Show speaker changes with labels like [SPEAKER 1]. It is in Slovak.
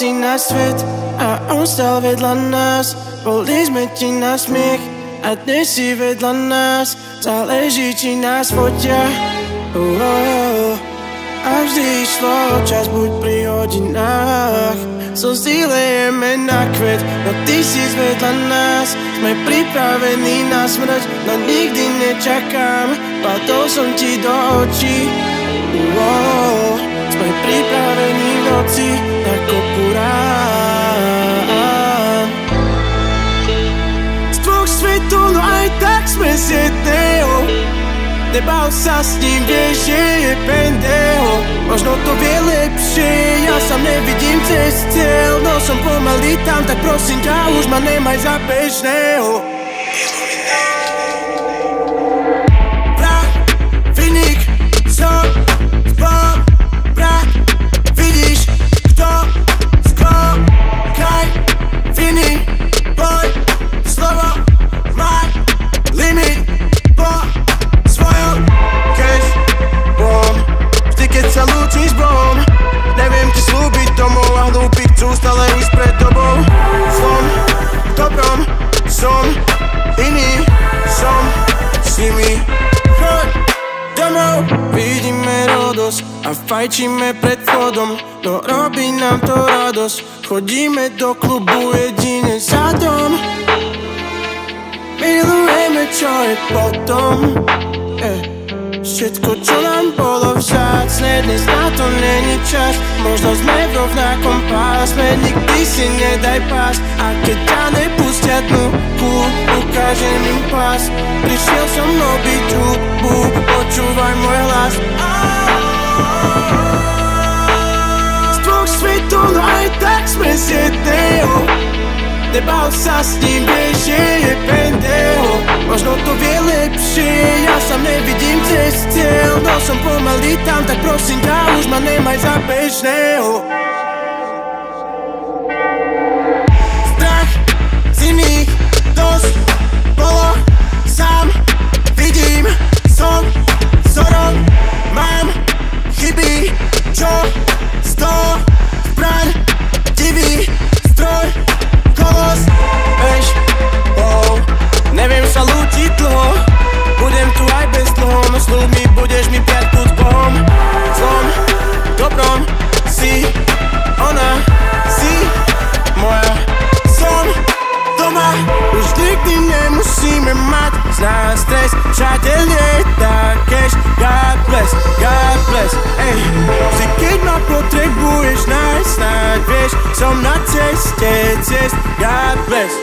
[SPEAKER 1] si na svet a on stal vedľa nás. Boli sme ti na smiech a dnes si vedľa nás. Záleží, či nás fotia. Oh, oh, oh. A vždy išlo čas buď pri hodinách. Slzy lejeme na kvet, no ty si zvedľa nás. Sme pripravení na smrť, no nikdy nečakám. Padol som ti do očí. Oh, Sme pripravení v noci na kopu rán Z dvoch svetov, no aj tak sme z jedného. Nebal sa s ním, vieš, že je pendeho. Možno to vie lepšie, ja sa nevidím cez cel No som pomaly tam, tak prosím ťa, už ma nemaj za bežného a fajčíme pred vchodom. No robí nám to radosť. Chodíme do klubu jedine za dom. Milujeme čo je potom. Eh. Všetko čo nám bolo vzácne Dnes na to není čas. Možno sme v rovnakom pásme Nikdy si nedaj pás. A keď ťa nepustia dnu Ukážem im pás. Prišiel som mnou byť hudbu Počúvaj môj hlas. Z no aj tak sme jedného. Nebal sa s ním, vieš, že je pendeho Možno to vie lepšie, ja sa nevidím cez cieľ. No som pomaly tam, tak prosím ťa, už ma nemaj za bežného hey Ey, ze kijkt naar portret, boe is nice, nice, bitch. Not taste, taste, God bless.